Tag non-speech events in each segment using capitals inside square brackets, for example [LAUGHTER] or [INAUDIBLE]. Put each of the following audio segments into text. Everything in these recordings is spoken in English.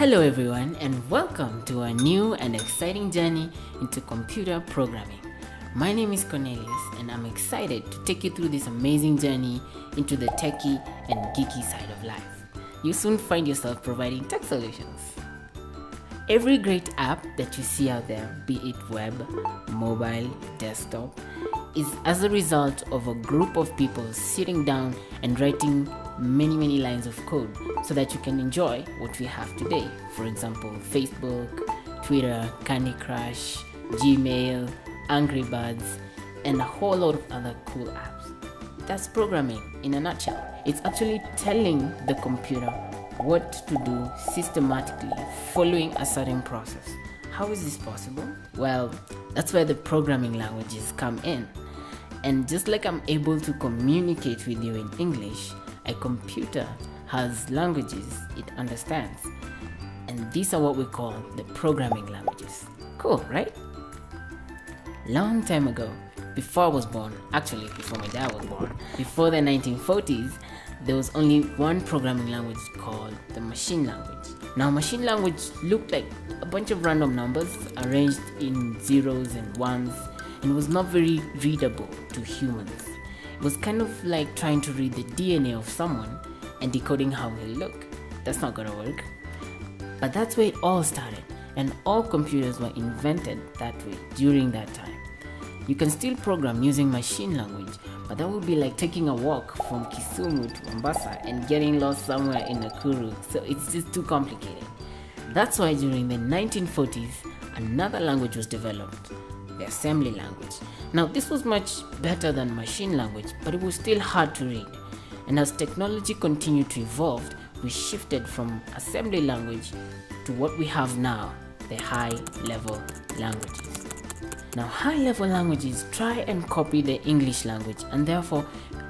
Hello, everyone, and welcome to a new and exciting journey into computer programming. My name is Cornellius, and I'm excited to take you through this amazing journey into the techie and geeky side of life. You soon find yourself providing tech solutions. Every great app that you see out there, be it web, mobile, desktop, is as a result of a group of people sitting down and writing many, many lines of code so that you can enjoy what we have today. For example, Facebook, Twitter, Candy Crush, Gmail, Angry Birds, and a whole lot of other cool apps. That's programming in a nutshell. It's actually telling the computer what to do systematically following a certain process. How is this possible? Well, that's where the programming languages come in. And just like I'm able to communicate with you in English, a computer has languages it understands. And these are what we call the programming languages. Cool, right? Long time ago, before I was born, actually before my dad was born, [LAUGHS] before the 1940s, there was only one programming language called the machine language. Now, machine language looked like a bunch of random numbers arranged in zeros and ones and was not very readable to humans. It was kind of like trying to read the DNA of someone and decoding how they look. That's not gonna work. But that's where it all started, and all computers were invented that way during that time. You can still program using machine language, but that would be like taking a walk from Kisumu to Mombasa and getting lost somewhere in Nakuru, so it's just too complicated. That's why during the 1940s, another language was developed the assembly language. Now, this was much better than machine language, but it was still hard to read. And as technology continued to evolve, we shifted from assembly language to what we have now, the high level languages. Now, high level languages try and copy the English language and therefore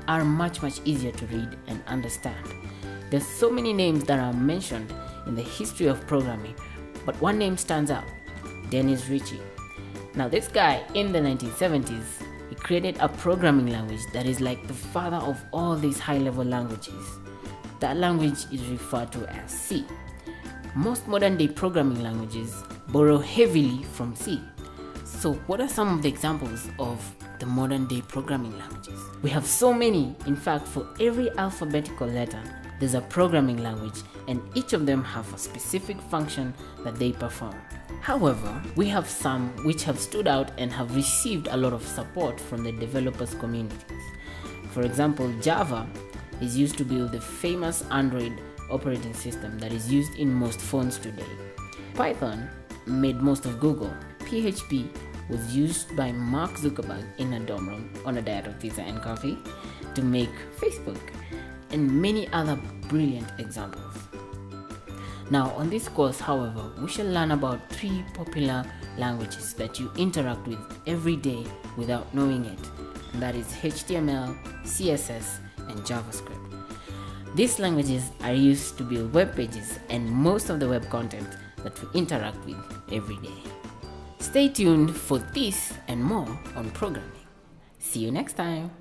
are much, much easier to read and understand. There's so many names that are mentioned in the history of programming, but one name stands out Dennis Ritchie. Now, this guy in the 1970s, he created a programming language that is like the father of all these high level languages. That language is referred to as C. Most modern day programming languages borrow heavily from C. So, what are some of the examples of the modern day programming languages? We have so many, in fact, for every alphabetical letter, there's a programming language, and each of them have a specific function that they perform. However, we have some which have stood out and have received a lot of support from the developers communities. For example, Java is used to build the famous Android operating system that is used in most phones today. Python made most of Google. PHP was used by Mark Zuckerberg in a dorm room on a diet of pizza and coffee to make Facebook, and many other brilliant examples. Now, on this course, however, we shall learn about three popular languages that you interact with every day without knowing it, and that is HTML, CSS, and JavaScript. These languages are used to build web pages and most of the web content that we interact with every day. Stay tuned for this and more on programming. See you next time.